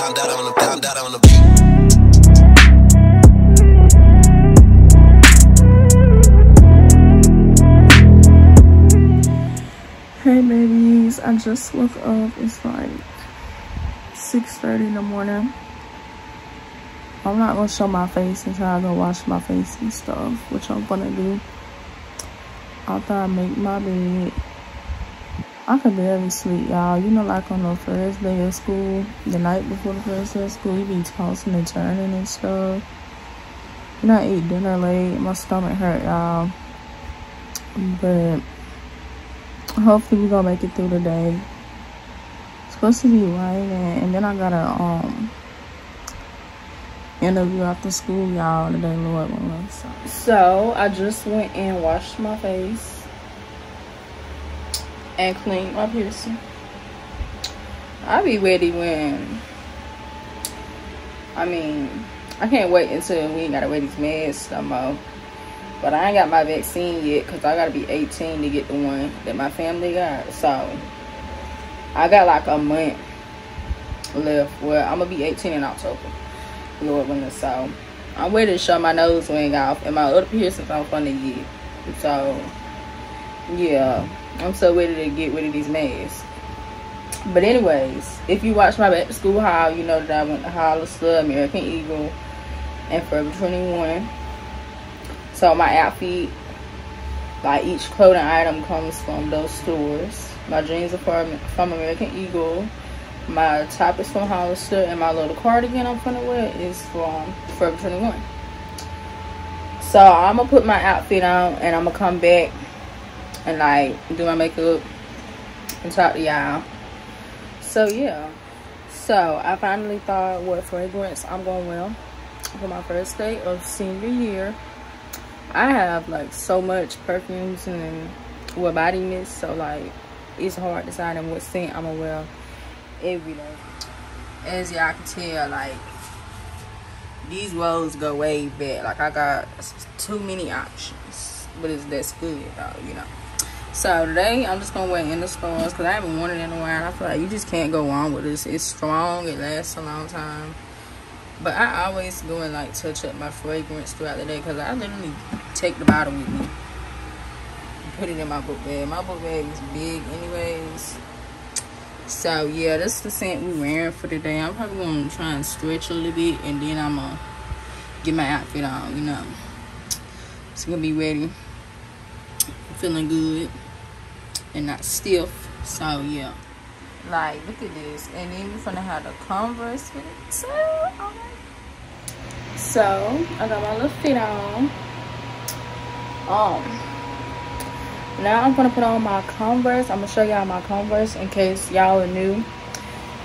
on the, on the beat. Hey babies, I just woke up. It's like 6.30 in the morning. I'm not gonna show my face until I go wash my face and stuff, which I'm gonna do after I make my bed. I can barely sleep, y'all. You know, like on the first day of school, the night before the first day of school, you be tossing and turning and stuff. Know, I ate dinner late. My stomach hurt, y'all. But hopefully we gonna make it through the day. It's supposed to be raining, and then I got a um interview after school, y'all. Today, Lord willing. So I just went and washed my face and cleaned my piercing. I'll be ready when. I mean, I can't wait until we ain't gotta wear these masks no more. But I ain't got my vaccine yet because I gotta be 18 to get the one that my family got. So I got like a month left. Well, I'm gonna be 18 in October. Lord willing. So I'm ready to show my nose ring off and my other piercings I'm gonna get. So yeah, I'm so ready to get rid of these masks. But anyways, if you watch my back to school haul, you know that I went to Hollister, American Eagle, and Forever 21. So my outfit, like each clothing item comes from those stores. My jeans are from, from American Eagle. My top is from Hollister. And my little cardigan I'm gonna wear is from Forever 21. So I'm gonna put my outfit on and I'm gonna come back and like do my makeup and talk to y'all. So yeah. So I finally thought what fragrance I'm gonna wear for my first day of senior year. I have like so much perfumes and what body mist, so like it's hard deciding what scent I'm gonna wear every day. As y'all can tell, like these roads go way back. Like I got too many options, but it's that's good though, you know. So today I'm just gonna wear in the stores because I haven't worn it in a while. I feel like you just can't go wrong with this. It's strong. It lasts a long time. But I always go and like touch up my fragrance throughout the day because I literally take the bottle with me put it in my book bag. My book bag is big anyways. So yeah, this is the scent we wearing for today. I'm probably gonna try and stretch a little bit and then I'm gonna get my outfit on, you know. It's gonna be ready. Feeling good and not stiff. So yeah. Like, look at this. And then we're gonna have the Converse with it too. So, I got my little fit on. Um, now I'm gonna put on my Converse. I'm gonna show y'all my Converse in case y'all are new.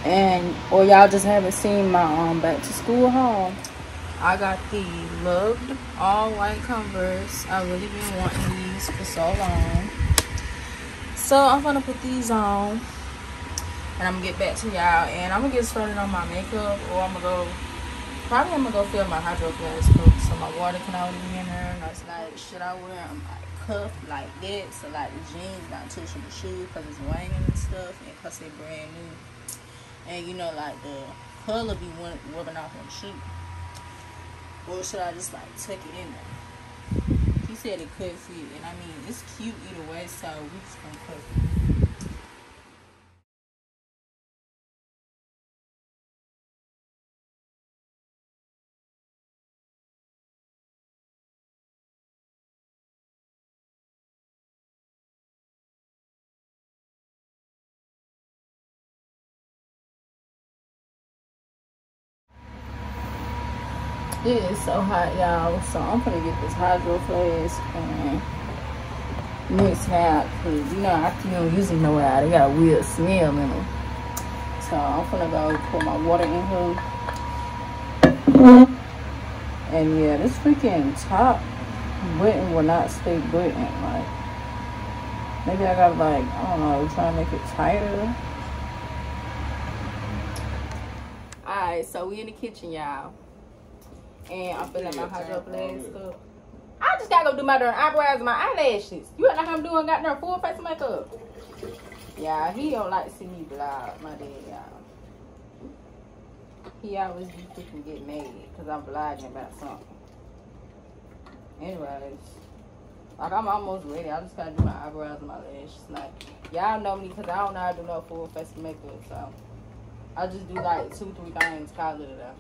And, or y'all just haven't seen my um back to school haul. I got the loved all white Converse. I really been wanting these for so long. So I'm gonna put these on and I'm gonna get back to y'all and I'm gonna get started on my makeup or I'm gonna go probably I'm gonna go fill my hydro flask so my water can already be in there. And it's like should I wear them like cuffed like that? So like the jeans not touching the shoe because it's raining and stuff and because they're brand new. And you know like the color be rubbing off on the shoe. Or should I just like tuck it in there he said it could fit and I mean it's cute either way so we just gonna cut so hot, y'all. So I'm gonna get this hydro flask and mix it out. Cause you know I can't use them no out. They got a weird smell in them. So I'm gonna go put my water in here. And yeah, this freaking top button will not stay button. Like maybe I gotta like I don't know, try to make it tighter. Alright, so we in the kitchen, y'all and I'm feeling my hydro flask up. I just gotta go do my darn eyebrows and my eyelashes. You act like I'm doing got their full face makeup. Yeah, he don't like to see me vlog, my dad, y'all. he always be and get mad because I'm vlogging about something. Anyways, like I'm almost ready. I just gotta do my eyebrows and my lashes. Like y'all know me because I don't know how to do no full face makeup, so I just do like two, three things, call it a day.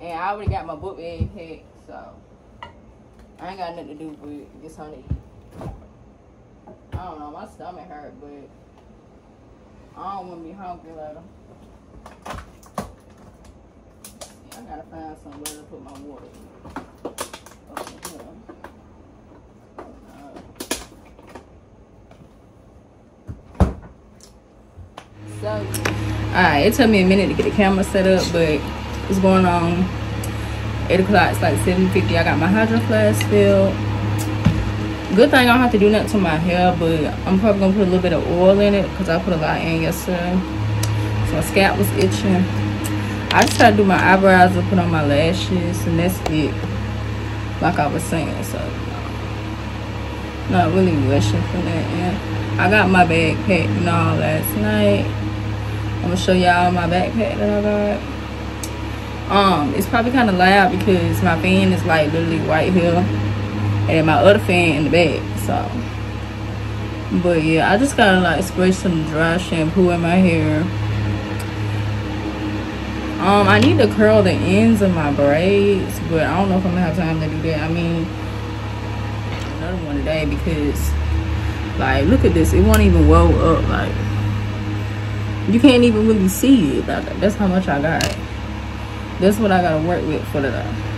And I already got my book bag packed, so I ain't got nothing to do something to eat. I don't know, my stomach hurt, but I don't want to be hungry later. Yeah, I gotta find somewhere to put my water. Here. So, alright, it took me a minute to get the camera set up, but it's going on 8 o'clock. It's like 7.50. I got my hydro flask filled. Good thing I don't have to do nothing to my hair, but I'm probably going to put a little bit of oil in it because I put a lot in yesterday. So my scalp was itching. I just had to do my eyebrows and put on my lashes, and that's it. Like I was saying, so not really rushing for that. Yeah. I got my backpack and all last night. I'm gonna show y'all my backpack that I got. Um, it's probably kind of loud because my fan is like literally right here, and my other fan in the back. So, but yeah, I just gotta like spray some dry shampoo in my hair. Um, I need to curl the ends of my braids, but I don't know if I'm gonna have time to do that. I mean, another one today because, like, look at this. It won't even roll up. Like, you can't even really see it. That's how much I got. That's what I gotta work with for today.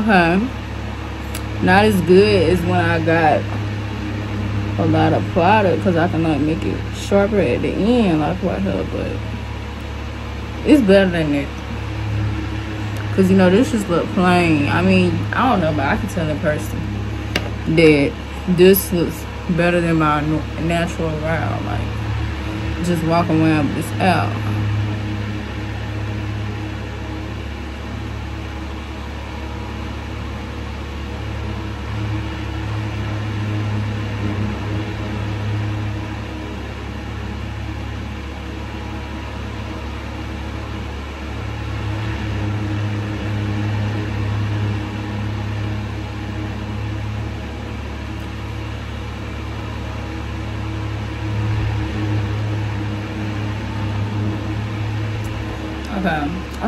Okay. Not as good as when I got a lot of product because I can like make it sharper at the end like what her, but it's better than it. Cause you know this just look plain. I mean, I don't know, but I can tell in person that this looks better than my natural route. Like just walking around with this out.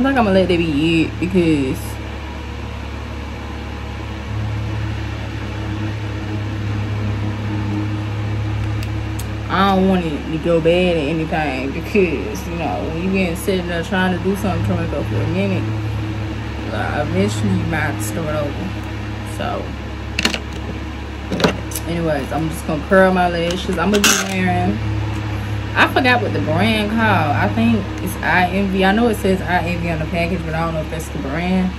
I'm gonna let that be it because I don't want it to go bad or anything because you know when you getting sitting there trying to do something trying to go for a minute, uh, eventually you might start over. So, anyways, I'm just gonna curl my lashes. I'm gonna be wearing I forgot what the brand called. I think it's I Envy. I know it says I Envy on the package, but I don't know if that's the brand.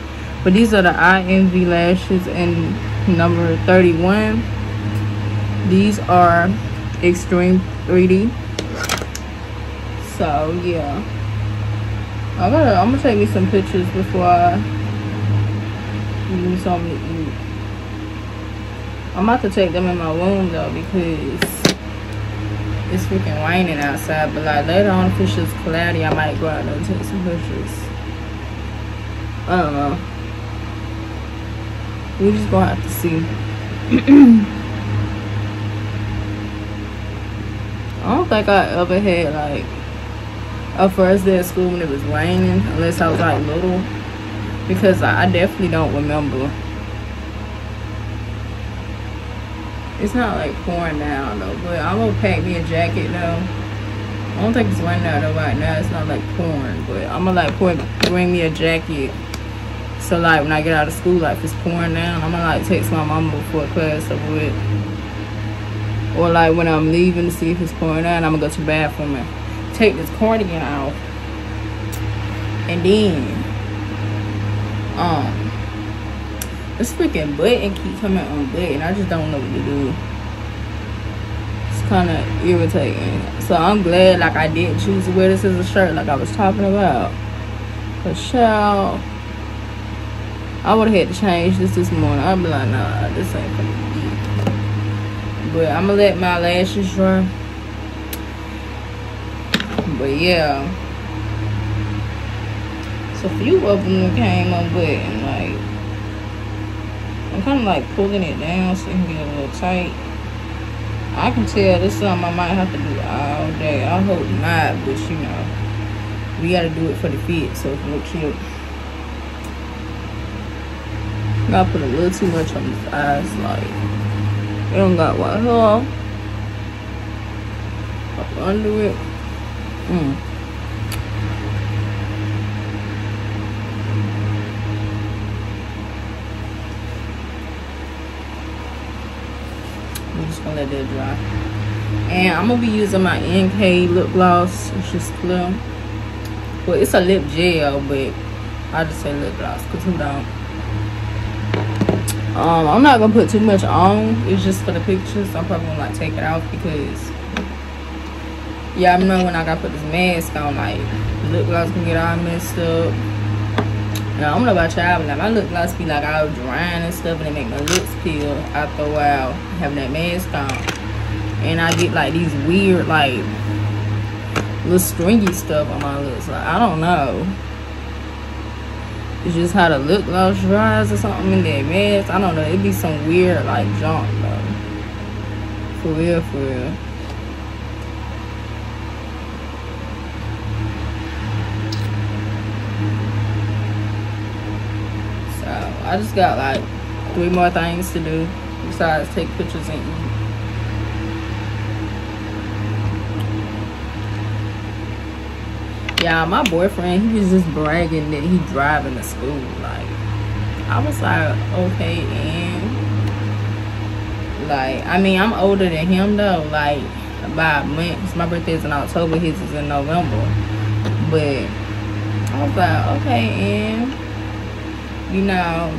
But these are the I Envy lashes in number 31. These are Extreme 3D. So yeah. I gotta I'm gonna take me some pictures before I give me something to eat. I'm about to take them in my room though because it's freaking raining outside, but like later on if it's just cloudy, I might go out there and take some pictures. I don't know. We just gonna have to see. I don't think I ever had like a first day of school when it was raining, unless I was like little, because I definitely don't remember. It's not like pouring down though, but I'm gonna pack me a jacket though. I don't think it's raining out though right now. It's not like pouring, but I'm gonna like pour, bring me a jacket. So like when I get out of school, like if it's pouring down, I'm gonna like text my mama before class over it. Or like when I'm leaving to see if it's pouring down, I'm gonna go to the bathroom and take this cardigan off. And then, um, This freaking button keep coming on button. I just don't know what to do. It's kind of irritating. So I'm glad like I did choose to wear this as a shirt like I was talking about. But shall I would have had to change this this morning. I'm like, nah, this ain't gonna be. But I'm gonna let my lashes dry. But yeah. So few of them came on button like I'm kind of like pulling it down so it can get a little tight. I can tell this is something I might have to do all day. I hope not, but you know, we gotta do it for the fit so it can look cute. I put a little too much on his eyes, like, it don't got white hair. Up under it. Mm. Let dry. And I'm gonna be using my NK lip gloss, which is clear. Well, it's a lip gel, but I just say lip gloss, cause who don't? Um, I'm not gonna put too much on. It's just for the pictures. I'm probably gonna like take it off because yeah, I know when I gotta put this mask on, like the lip gloss can get all messed up. Now, I don't know about y'all, but my lip gloss be like all drying and stuff, and it make my lips peel after a while having that mask on. And I get like these weird, like, little stringy stuff on my lips. Like, I don't know. It's just how the lip gloss dries or something in that mask. I don't know. It be some weird, like, junk, though. For real, for real. I just got like three more things to do besides take pictures and eat. Yeah, my boyfriend, he was just bragging that he driving to school. Like, I was like, okay, and like, I mean, I'm older than him though, like by months. My birthday is in October, his is in November. But I was like, okay, and you know,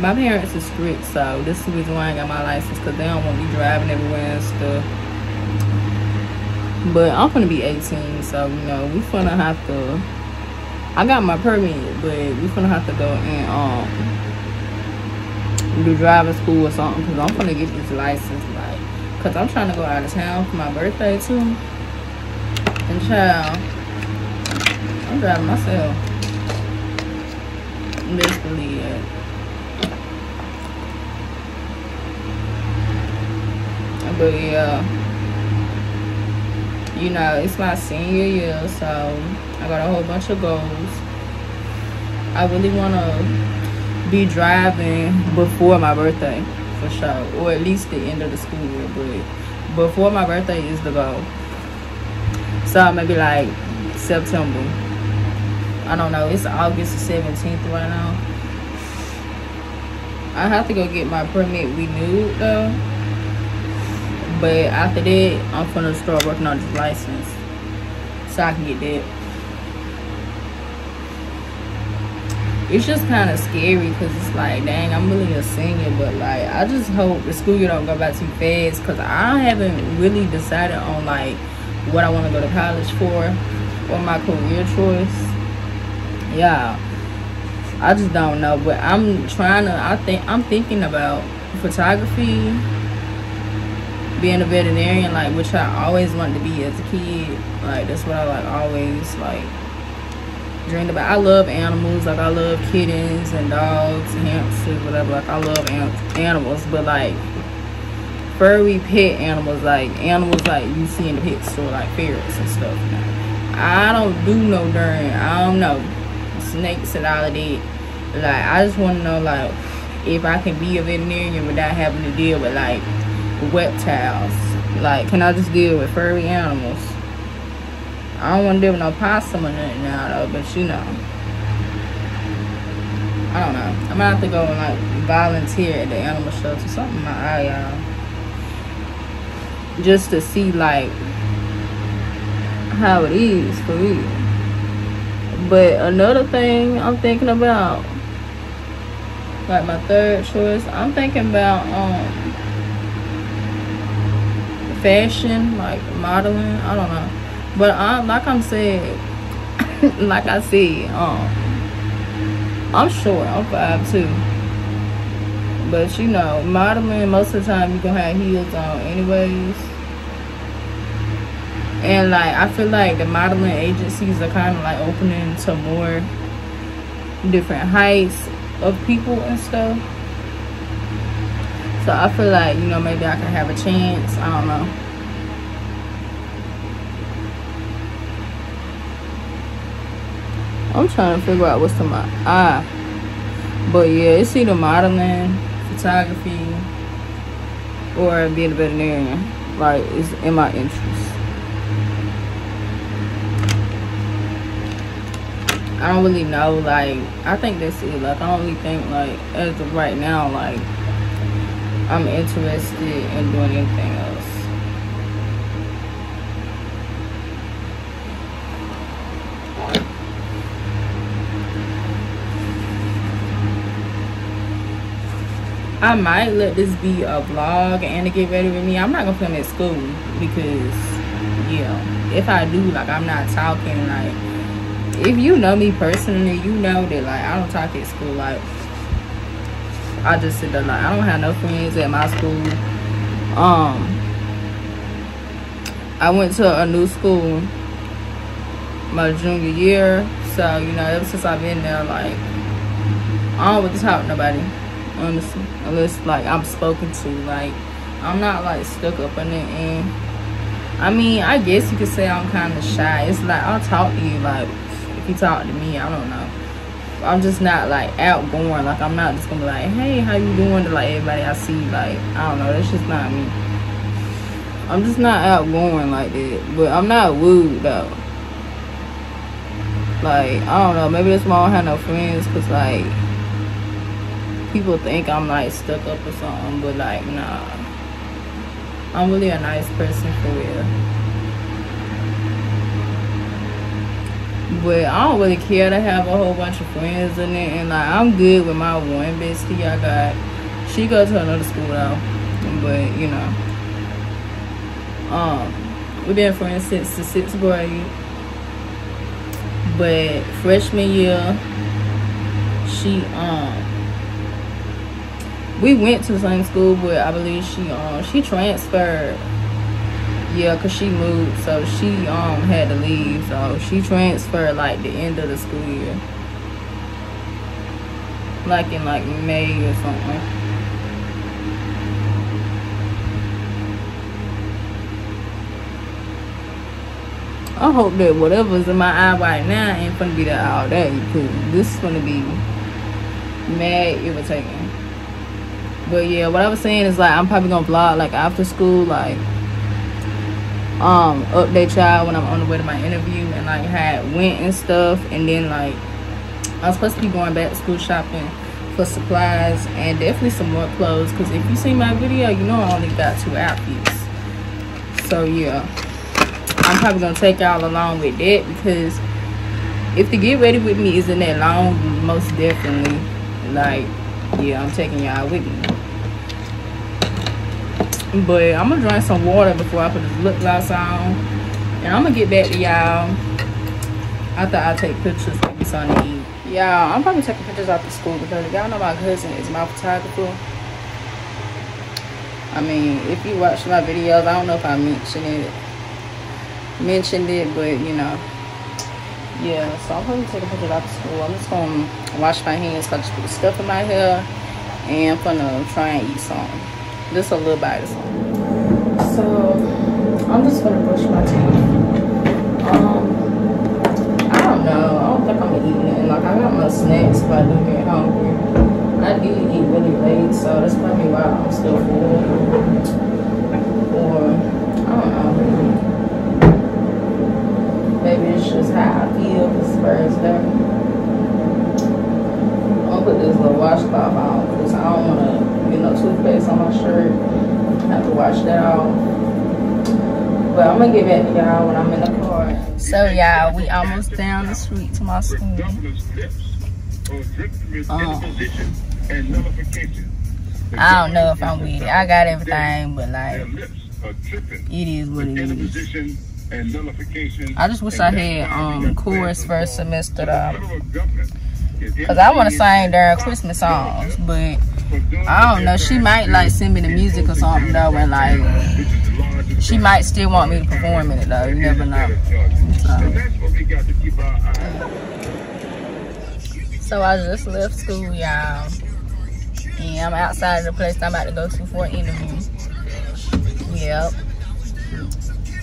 my parents are strict, so this is the reason why I got my license, because they don't want me driving everywhere and stuff. But I'm gonna be 18, so, you know, we're gonna have to, I got my permit, but we're gonna have to go and, um, do driving school or something, because I'm gonna get this license, like, because I'm trying to go out of town for my birthday, too. And child, I'm driving myself basically it. Uh, but yeah, you know, it's my senior year, so I got a whole bunch of goals. I really want to be driving before my birthday, for sure, or at least the end of the school year. But before my birthday is the goal. So maybe like September. I don't know. It's August the 17th right now. I have to go get my permit renewed though. But after that, I'm gonna start working on this license. So I can get that. It's just kind of scary because it's like, dang, I'm really a senior. But like, I just hope the school year don't go by too fast because I haven't really decided on like what I want to go to college for or my career choice yeah. I just don't know but i'm trying to i think i'm thinking about photography being a veterinarian like which i always wanted to be as a kid. Like that's what i like always like dreamed about. I love animals like i love kittens and dogs and hamsters whatever. Like i love animals but like furry pet animals like animals like you see in the pet store like ferrets and stuff. I don't do no darn i don't know snakes and all of that. Like, I just want to know, like, if I can be a veterinarian without having to deal with, like, reptiles. Like, can I just deal with furry animals? I don't want to deal with no possum or nothing now, though, but you know. I don't know. I'm gonna have to go and, like, volunteer at the animal shelter. Something in my eye. Just to see, like, how it is for real. But another thing I'm thinking about like my third choice, I'm thinking about um fashion, like modeling. I don't know, but I like I'm saying, like I said, um, I'm short. I'm five two. But you know, modeling most of the time you gonna have heels on anyways. And like I feel like the modeling agencies are kind of like opening to more different heights of people and stuff. So I feel like, you know, maybe I can have a chance. I don't know. I'm trying to figure out what's in my eye. But yeah, it's either modeling, photography, or being a veterinarian. Like, it's in my interest. I don't really know. Like, I think that's it. Like, I don't really think, like, as of right now, like, I'm interested in doing anything else. I might let this be a vlog and to get ready with me. I'm not gonna film at school because, yeah, if I do, like, I'm not talking, like, if you know me personally, you know that like I don't talk at school. Like I just sit there like I don't have no friends at my school. Um I went to a new school my junior year. So, you know, ever since I've been there, like I don't really talk to nobody, honestly. Unless like I'm spoken to. Like I'm not like stuck up in it and I mean, I guess you could say I'm kind of shy. It's like I'll talk to you like he talk to me, I don't know. I'm just not like outgoing. Like I'm not just gonna be like, hey, how you doing to like everybody I see. Like I don't know, that's just not me. I'm just not outgoing like that. But I'm not wooed though. Like I don't know, maybe that's why I don't have no friends, cause like people think I'm like stuck up or something. But like nah, I'm really a nice person for real. But I don't really care to have a whole bunch of friends in it. And like, I'm good with my one bestie I got. She goes to another school though, but you know, um, we've been friends since the sixth grade. But freshman year, she um, we went to the same school, but I believe she um she transferred yeah because she moved so she um had to leave so she transferred like the end of the school year like in like may or something I hope that whatever's in my eye right now ain't gonna be there all day because this is gonna be mad irritating. But yeah, what I was saying is like I'm probably gonna vlog like after school, like um update y'all when I'm on the way to my interview and like had went and stuff. And then like I was supposed to be going back to school shopping for supplies and definitely some more clothes. Because if you see my video you know I only got two outfits. So yeah. I'm probably gonna take y'all along with that because if the get ready with me isn't that long most definitely like yeah I'm taking y'all with me but I'm gonna drink some water before I put this lip gloss on. And I'm gonna get back to y'all after I take pictures, something to eat. Y'all, I'm probably taking pictures after school because y'all know my cousin is my photographer. I mean, if you watch my videos, I don't know if I mentioned it, mentioned it, but you know, yeah. So I'm probably taking pictures after school. I'm just gonna wash my hands, cause I just put stuff in my hair, and I'm gonna try and eat something. Just a little bite. So I'm just gonna brush my teeth. Um, I don't know. I don't think I'm gonna eat it. Like I got my snacks, but I do get hungry. I did eat really late, so that's probably why I'm still full. Or I don't know. Maybe it's just how I feel because Thursday. I'm gonna put this little washcloth on because I don't wanna you know, toothpaste on my shirt. I have to wash that off. But I'm gonna get back to y'all when I'm in the car. So y'all, we almost down the street to my school. Um. I don't know if I'm with it. I got everything, but like, lips are tripping. it is what it is. Interposition and nullification. I just wish I had um backsliding chorus of first semester though. Cause I want to sing during Christmas songs, but I don't know. She might like send me the music or something though, and like she might still want me to perform in it though. You never know. Eye So I just left school, y'all, and I'm outside of the place I'm about to go to for an interview. Yep.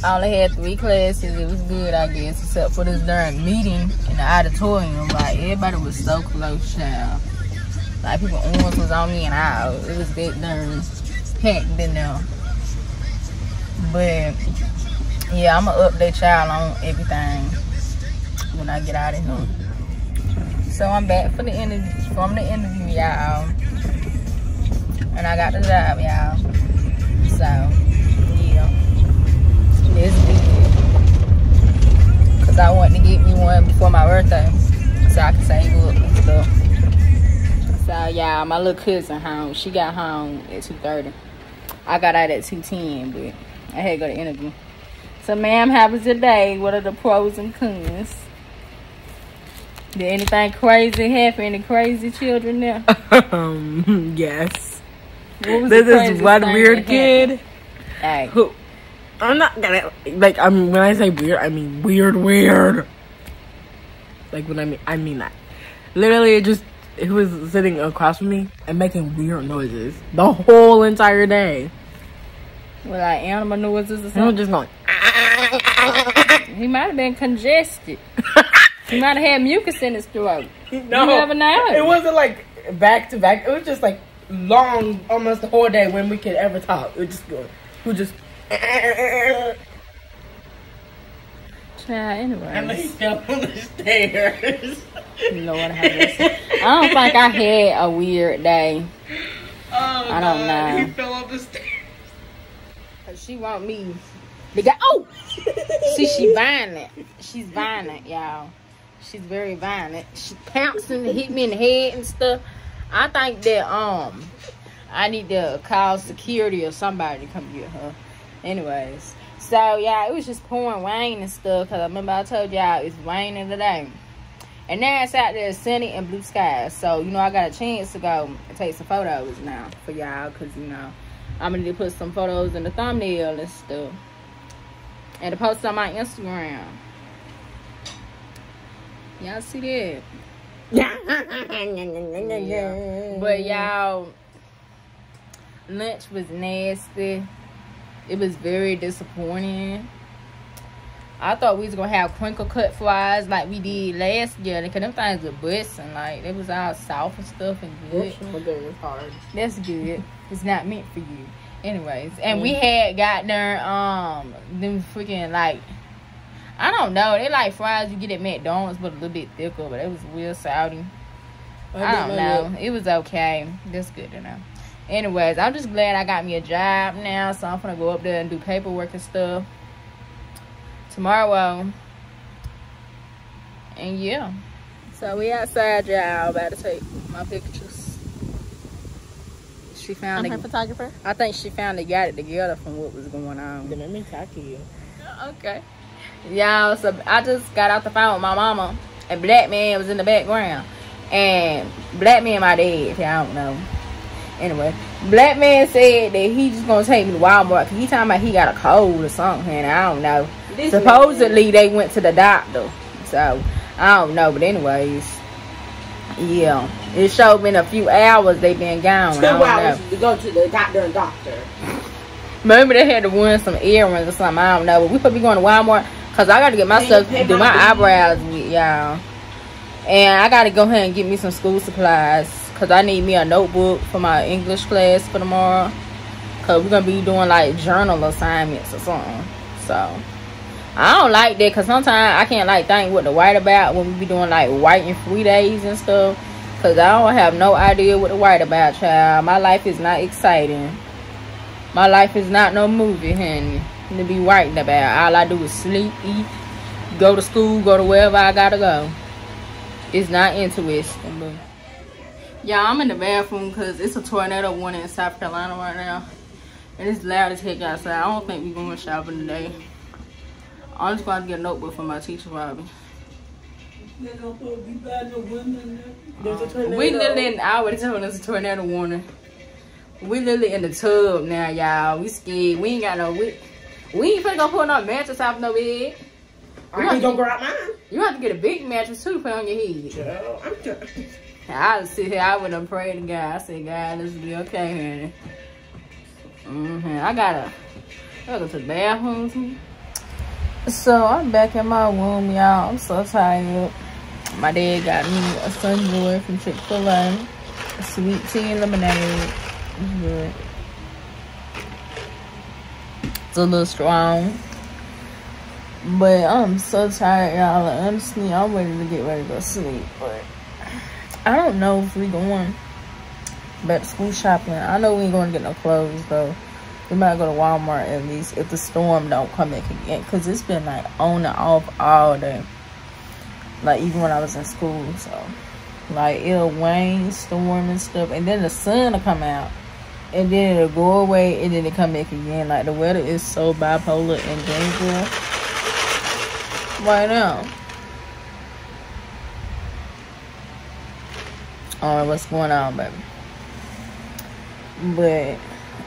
I only had three classes. It was good, I guess, except for this darn meeting in the auditorium. Like everybody was so close, child. Like people arms was on me and out. It was that darn packed in there. But yeah, I'ma update y'all on everything when I get out of here. So I'm back for the interview from the interview, y'all. And I got the job, y'all. So. It's good. Cause I want to get me one before my birthday. So I can save up and stuff. So y'all, my little cousin home. She got home at 2.30. I got out at 2.10, but I had to go to interview. So ma'am, how was your day? What are the pros and cons? Did anything crazy happen? Any crazy children there? um, yes. What was the This is one weird kid happened? Hey, who I'm not gonna like. I mean, when I say weird, I mean weird, weird. Like when I mean, I mean that. Literally, it just he was sitting across from me and making weird noises the whole entire day. well, like animal noises or I was just going. He might have been congested. he might have had mucus in his throat. No, You never know. It wasn't like back to back. It was just like long, almost the whole day when we could ever talk. It was just going. We just. Child, And they anyways. fell on the stairs. Lord have mercy. I don't think I had a weird day. Oh, I don't God, know. He fell off the stairs. She want me. The guy. Oh, see, she violent. She's violent, y'all. She's very violent. She pouncing, hit me in the head and stuff. I think that um, I need to call security or somebody to come get her. Anyways, so yeah, it was just pouring rain and stuff. Cause I remember I told y'all it's raining today. And now it's out there sunny and blue skies. So, you know, I got a chance to go take some photos now for y'all. Because, you know, I'm going to put some photos in the thumbnail and stuff. And to post on my Instagram. Y'all see that? Yeah. But y'all, lunch was nasty. It was very disappointing. I thought we was gonna have crinkle cut fries like we did last year. Cause them things were busting, like it was all soft and stuff and good. That's good. It's not meant for you. Anyways, and we had got there um them freaking like I don't know. They like fries you get at McDonald's, but a little bit thicker. But it was real salty. I don't know. It was okay. That's good to know. Anyways, I'm just glad I got me a job now, so I'm gonna go up there and do paperwork and stuff tomorrow. And yeah. So we outside, y'all. About to take my pictures. She found I'm her it. photographer. I think she finally got it together from what was going on. Then let me talk to you. Okay. Y'all, so I just got off the phone with my mama, and Black Man was in the background. And Black Man, my dad, y'all don't know. Anyway, Black Man said that he just gonna take me to Walmart he talking about he got a cold or something, and I don't know. Supposedly they went to the doctor, so I don't know. But anyways, yeah, it showed me in a few hours they been gone. I don't know. to go to the goddamn doctor. Maybe they had to run some errands or something. I don't know. But we could be going to Walmart because I got to get my stuff, to do my my eyebrows with y'all. And I got to go ahead and get me some school supplies because I need me a notebook for my English class for tomorrow. Because we're going to be doing like journal assignments or something. So I don't like that because sometimes I can't like think what to write about when we be doing like writing free days and stuff. Because I don't have no idea what to write about, child. My life is not exciting. My life is not no movie, honey. To be writing about. All I do is sleep, eat, go to school, go to wherever I gotta go. It's not interesting, but Yeah, I'm in the bathroom because it's a tornado warning in South Carolina right now. And it's loud as heck outside. I don't think we're going shopping today. I'm just going to get a notebook from my teacher, Bobby. A We literally in hour they telling us a tornado warning. We literally in the tub now, y'all. We scared. We ain't got no we we ain't finna go put no mattress off no bed. I ain't gonna grab mine. You have to get a big mattress too to put on your head. Girl, I'm. I sit here, I would have prayed to God. I said, God, this will be okay, honey. Mm-hmm. I gotta, I go to the bathroom. So I'm back in my room, y'all. I'm so tired. My dad got me a Sunjoy from Chick-fil-A. Sweet tea and lemonade. It's good. It's a little strong. But I'm so tired, y'all. Like, honestly, I'm ready to get ready to go sleep. But I don't know if we going back to school shopping. I know we ain't going to get no clothes, though. We might go to Walmart at least if the storm don't come back again. Because it's been, like, on and off all day. Like, even when I was in school, so. Like, it'll rain, storm, and stuff. And then the sun will come out. And then it'll go away, and then it come back again. Like, the weather is so bipolar and dangerous right now. Know what's going on, baby. But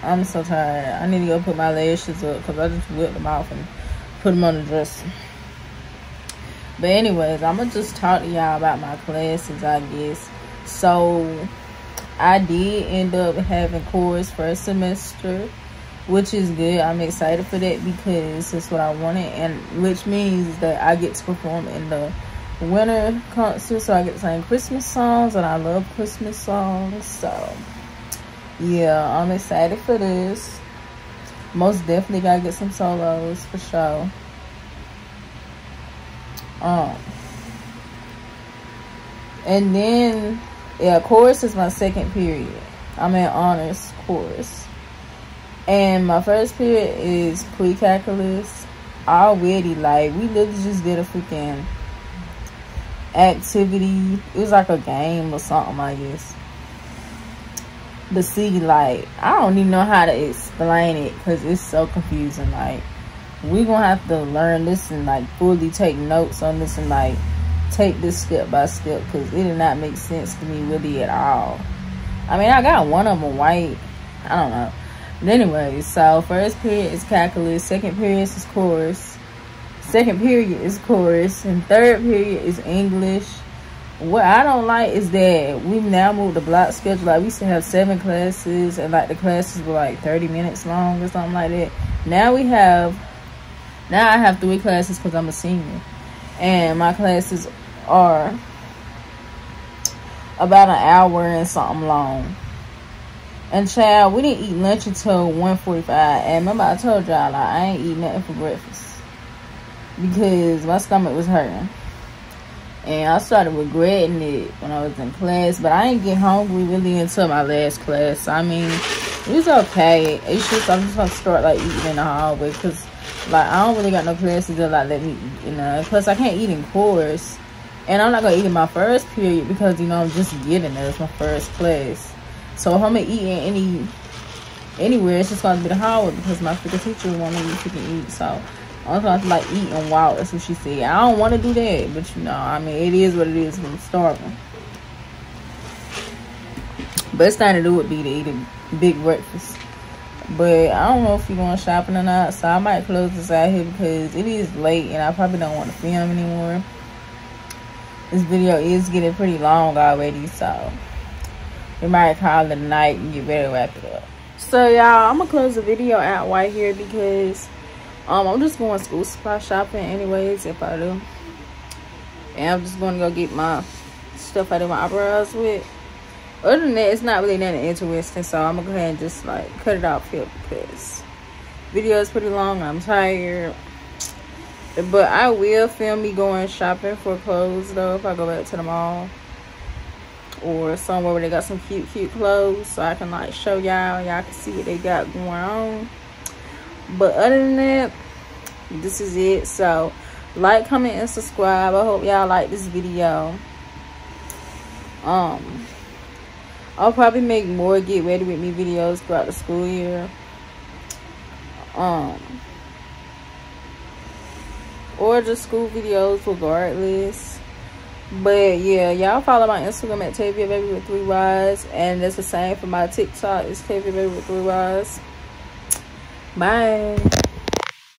I'm so tired. I need to go put my lashes up because I just whipped them off and put them on the dresser. But anyways, I'm gonna just talk to y'all about my classes, I guess. So I did end up having chorus first semester, which is good. I'm excited for that because that's what I wanted, and which means that I get to perform in the winter concert, so I get to sing Christmas songs, and I love Christmas songs. So yeah, I'm excited for this. Most definitely gotta get some solos for sure. Um, and then yeah, chorus is my second period. I'm in honors chorus. And my first period is pre-calculus. Already, like, we literally just did a freaking activity. It was like a game or something, I guess. But see, like, I don't even know how to explain it because it's so confusing. Like, we're gonna have to learn this and, like, fully take notes on this and, like, take this step by step because it did not make sense to me really at all. I mean, I got one of them white. I don't know. But anyway, so first period is calculus, second period is chorus, second period is chorus, and third period is English. What I don't like is that we've now moved the block schedule. Like we used to have seven classes, and like the classes were like 30 minutes long or something like that. Now we have, now I have three classes because I'm a senior, and my classes are about an hour and something long. And child, we didn't eat lunch until 1.45. And remember I told y'all, like, I ain't eat nothing for breakfast. Because my stomach was hurting. And I started regretting it when I was in class. But I didn't get hungry really until my last class. I mean, it was okay. It's just, I'm just to start, like, eating in the hallway. Because, like, I don't really got no classes that, like, let me, you know. Plus, I can't eat in course. And I'm not to eat in my first period because, you know, I'm just getting there. It's my first class. So if I'm gonna eat any anywhere, it's just gonna be the hallway because my freaking teacher want me to freaking eat. So I'm gonna have to like eat and. That's what she said. I don't want to do that, but you know, I mean, it is what it is. I'm starving. Best thing to do would be to eat a big breakfast. But I don't know if you're going shopping or not, so I might close this out here because it is late and I probably don't want to film anymore. This video is getting pretty long already, so we might call it a night and get ready to wrap it up. So y'all, I'm gonna close the video out right here because um I'm just going school supply shopping anyways if I do. And I'm just gonna go get my stuff I do my eyebrows with. Other than that, it's not really nothing interesting, so I'm gonna go ahead and just like cut it off here because video is pretty long. I'm tired. But I will film me going shopping for clothes though if I go back to the mall or somewhere where they got some cute cute clothes so i can like show y'all y'all can see what they got going on but other than that this is it so like comment and subscribe i hope y'all like this video um I'll probably make more get ready with me videos throughout the school year. Um, or just school videos regardless. But yeah, y'all follow my Instagram at Tavia Baby with three Y's, and it's the same for my TikTok. It's Tavia Baby with three Y's. Bye.